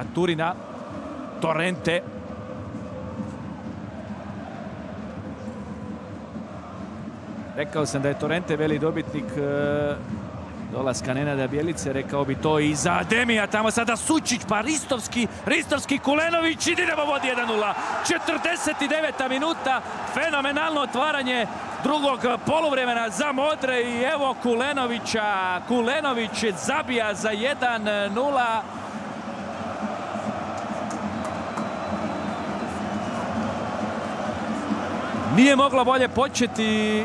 Baturina, Torrente. Rekao sam da je Torrente veli dobitnik e, dolaska Nenada Bjelice, rekao bi to i za Demija, tamo sada Sučić, pa Ristovski, Ristovski, Kulenović i Dinamo vodi 1-0. 49. minuta, fenomenalno otvaranje drugog poluvremena za Modre i evo Kulenovića. Kulenović zabija za 1-0. Nije moglo bolje početi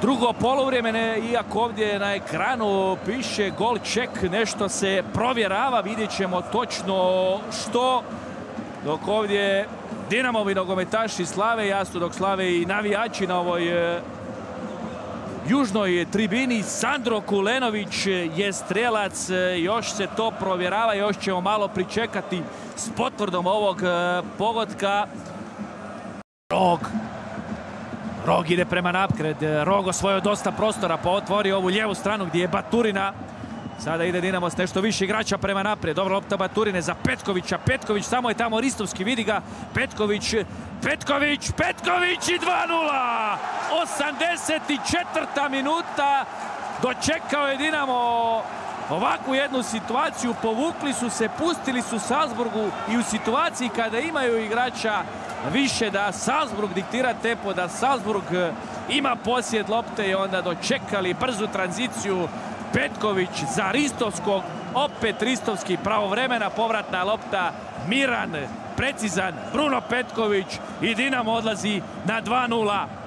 drugo poluvremene, iako ovdje na ekranu piše gol ček, nešto se provjerava, vidjet ćemo točno što, dok ovdje Dinamovi nogometaši slave, jasno dok slave i navijači na ovoj e, južnoj tribini. Sandro Kulenović je strelac, e, još se to provjerava, još ćemo malo pričekati s potvrdom ovog e, pogotka. Rog Rog ide prema napred, Rog osvojio dosta prostora, pa otvori ovu lijevu stranu gdje je Baturina. Sada ide Dinamo s nešto više igrača prema naprijed. Dobro lopta Baturine za Petkovića. Petković samo je tamo Ristovski, vidi ga. Petković, Petković, Petković i 2-0! 84. minuta. Dočekao je Dinamo ovakvu jednu situaciju. Povukli su se, pustili su Salzburgu i u situaciji kada imaju igrača više da Salzburg diktira tempo, da Salzburg ima posjed lopte i onda dočekali brzu tranziciju Petković za Ristovskog, opet Ristovski pravovremena povratna lopta, Miran, precizan, Bruno Petković i Dinamo odlazi na 2-0.